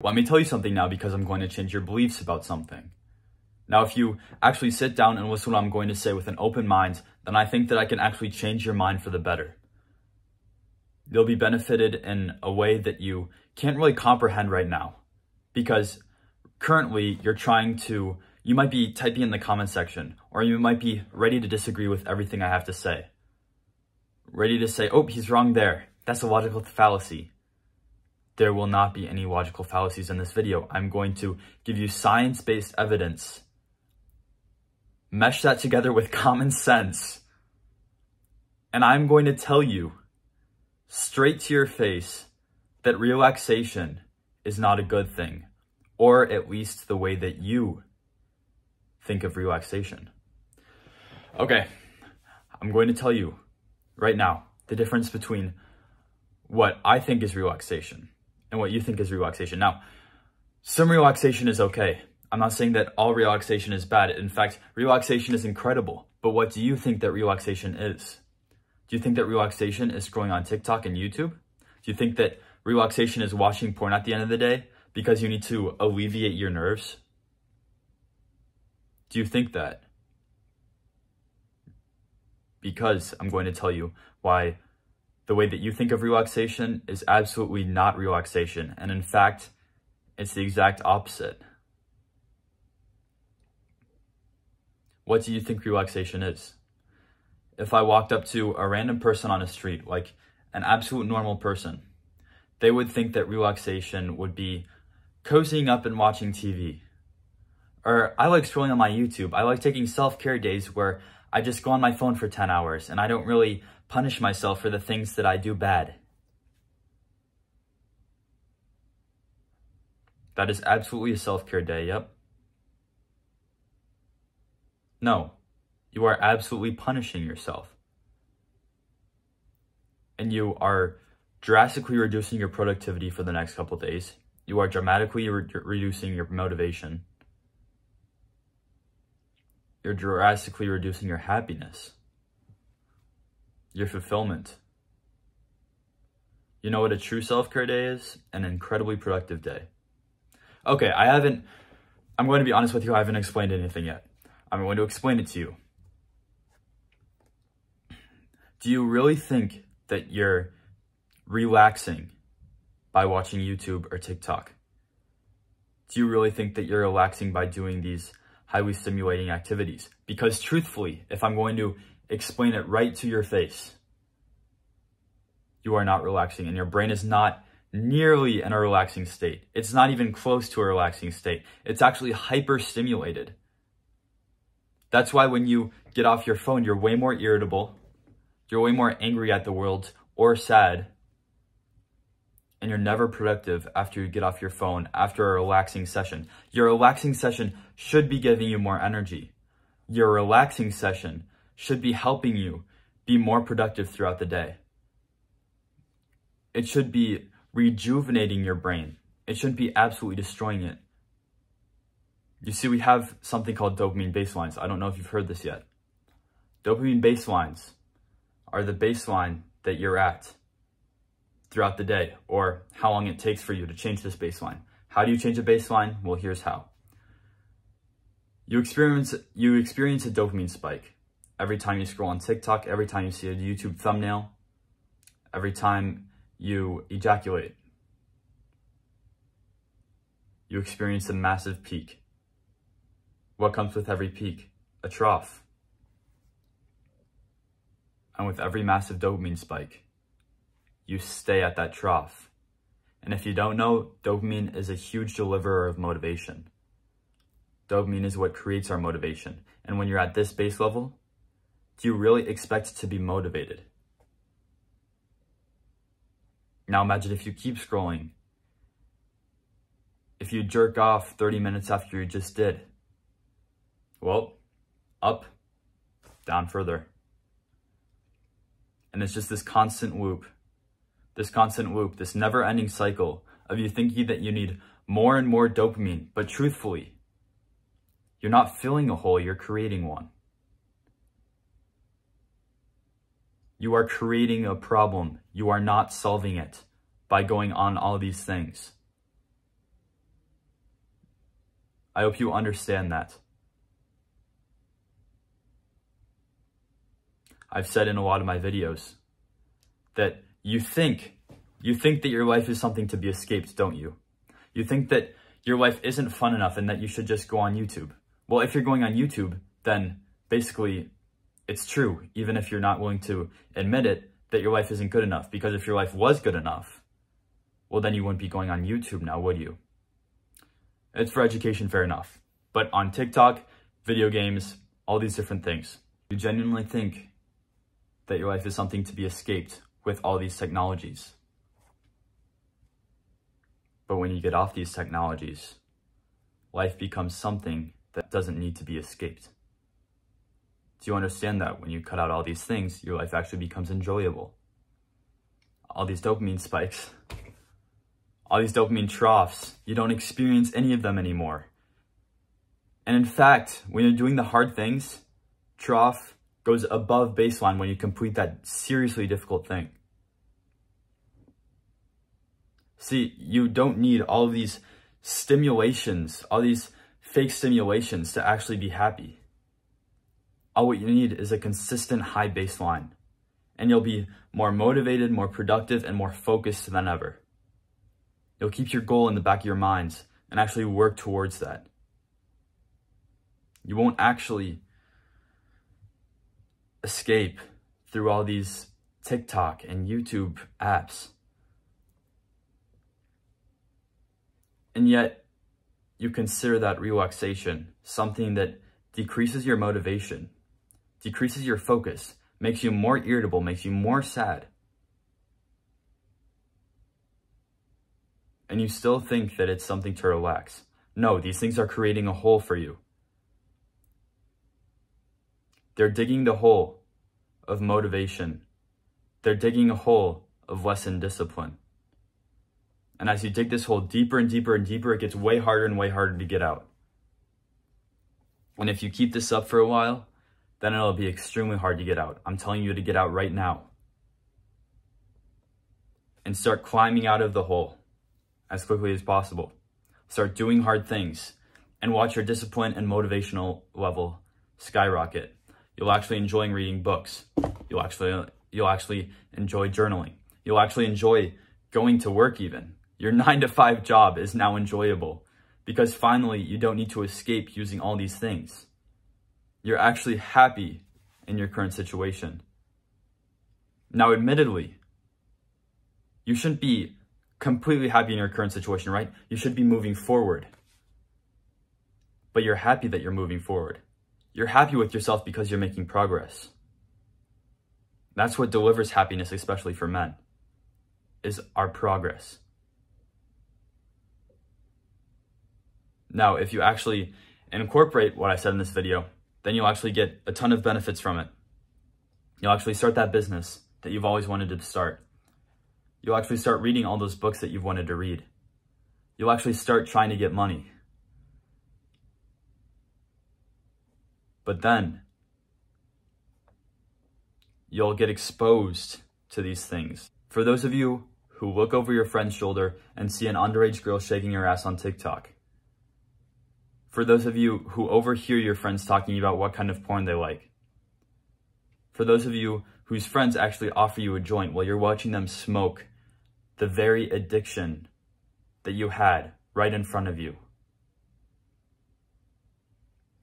Let me tell you something now because I'm going to change your beliefs about something. Now, if you actually sit down and listen to what I'm going to say with an open mind, then I think that I can actually change your mind for the better. You'll be benefited in a way that you can't really comprehend right now because currently you're trying to, you might be typing in the comment section or you might be ready to disagree with everything I have to say. Ready to say, oh, he's wrong there. That's a logical fallacy. There will not be any logical fallacies in this video. I'm going to give you science-based evidence. Mesh that together with common sense. And I'm going to tell you straight to your face that relaxation is not a good thing, or at least the way that you think of relaxation. Okay, I'm going to tell you right now the difference between what I think is relaxation and what you think is relaxation. Now, some relaxation is okay. I'm not saying that all relaxation is bad. In fact, relaxation is incredible. But what do you think that relaxation is? Do you think that relaxation is scrolling on TikTok and YouTube? Do you think that relaxation is watching porn at the end of the day because you need to alleviate your nerves? Do you think that? Because I'm going to tell you why the way that you think of relaxation is absolutely not relaxation. And in fact, it's the exact opposite. What do you think relaxation is? if I walked up to a random person on the street, like an absolute normal person, they would think that relaxation would be cozying up and watching TV. Or I like scrolling on my YouTube. I like taking self-care days where I just go on my phone for 10 hours and I don't really punish myself for the things that I do bad. That is absolutely a self-care day, yep. No, you are absolutely punishing yourself. And you are drastically reducing your productivity for the next couple days. You are dramatically re reducing your motivation. You're drastically reducing your happiness, your fulfillment. You know what a true self-care day is? An incredibly productive day. Okay, I haven't, I'm going to be honest with you, I haven't explained anything yet. I'm going to explain it to you. Do you really think that you're relaxing by watching YouTube or TikTok? Do you really think that you're relaxing by doing these highly stimulating activities? Because truthfully, if I'm going to explain it right to your face, you are not relaxing and your brain is not nearly in a relaxing state. It's not even close to a relaxing state. It's actually hyper stimulated. That's why when you get off your phone, you're way more irritable, you're way more angry at the world or sad. And you're never productive after you get off your phone after a relaxing session. Your relaxing session should be giving you more energy. Your relaxing session should be helping you be more productive throughout the day. It should be rejuvenating your brain. It shouldn't be absolutely destroying it. You see, we have something called dopamine baselines. I don't know if you've heard this yet. Dopamine baselines are the baseline that you're at throughout the day or how long it takes for you to change this baseline. How do you change a baseline? Well, here's how. You experience, you experience a dopamine spike every time you scroll on TikTok, every time you see a YouTube thumbnail, every time you ejaculate. You experience a massive peak. What comes with every peak? A trough and with every massive dopamine spike, you stay at that trough. And if you don't know, dopamine is a huge deliverer of motivation. Dopamine is what creates our motivation. And when you're at this base level, do you really expect to be motivated? Now imagine if you keep scrolling. If you jerk off 30 minutes after you just did. Well, up, down further. And it's just this constant loop, this constant loop, this never ending cycle of you thinking that you need more and more dopamine. But truthfully, you're not filling a hole, you're creating one. You are creating a problem. You are not solving it by going on all these things. I hope you understand that. I've said in a lot of my videos that you think, you think that your life is something to be escaped, don't you? You think that your life isn't fun enough and that you should just go on YouTube. Well, if you're going on YouTube, then basically it's true, even if you're not willing to admit it, that your life isn't good enough. Because if your life was good enough, well, then you wouldn't be going on YouTube now, would you? It's for education, fair enough. But on TikTok, video games, all these different things, you genuinely think that your life is something to be escaped with all these technologies. But when you get off these technologies, life becomes something that doesn't need to be escaped. Do you understand that when you cut out all these things, your life actually becomes enjoyable? All these dopamine spikes, all these dopamine troughs, you don't experience any of them anymore. And in fact, when you're doing the hard things, trough goes above baseline when you complete that seriously difficult thing. See, you don't need all these stimulations, all these fake stimulations to actually be happy. All what you need is a consistent high baseline, and you'll be more motivated, more productive, and more focused than ever. You'll keep your goal in the back of your minds and actually work towards that. You won't actually escape through all these TikTok and YouTube apps. And yet, you consider that relaxation something that decreases your motivation, decreases your focus, makes you more irritable, makes you more sad. And you still think that it's something to relax. No, these things are creating a hole for you. They're digging the hole of motivation. They're digging a hole of lesson discipline. And as you dig this hole deeper and deeper and deeper, it gets way harder and way harder to get out. And if you keep this up for a while, then it'll be extremely hard to get out. I'm telling you to get out right now. And start climbing out of the hole as quickly as possible. Start doing hard things and watch your discipline and motivational level skyrocket. You'll actually enjoy reading books. You'll actually you'll actually enjoy journaling. You'll actually enjoy going to work even. Your 9 to 5 job is now enjoyable because finally you don't need to escape using all these things. You're actually happy in your current situation. Now admittedly, you shouldn't be completely happy in your current situation, right? You should be moving forward. But you're happy that you're moving forward. You're happy with yourself because you're making progress. That's what delivers happiness, especially for men, is our progress. Now, if you actually incorporate what I said in this video, then you'll actually get a ton of benefits from it. You'll actually start that business that you've always wanted to start. You'll actually start reading all those books that you've wanted to read. You'll actually start trying to get money. But then you'll get exposed to these things. For those of you who look over your friend's shoulder and see an underage girl shaking her ass on TikTok. For those of you who overhear your friends talking about what kind of porn they like. For those of you whose friends actually offer you a joint while you're watching them smoke the very addiction that you had right in front of you.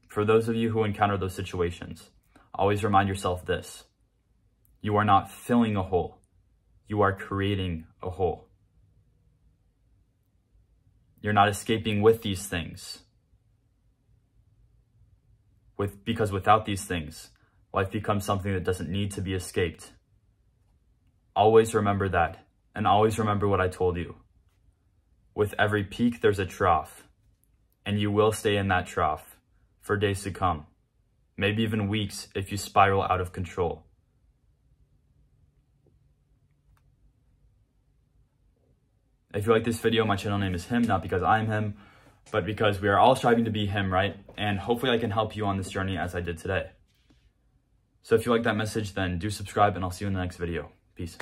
For those of you who encounter those situations, always remind yourself this. You are not filling a hole. You are creating a hole. You're not escaping with these things. With, because without these things, life becomes something that doesn't need to be escaped. Always remember that, and always remember what I told you. With every peak, there's a trough, and you will stay in that trough for days to come, maybe even weeks if you spiral out of control. If you like this video, my channel name is him, not because I'm him, but because we are all striving to be him, right? And hopefully I can help you on this journey as I did today. So if you like that message, then do subscribe and I'll see you in the next video. Peace.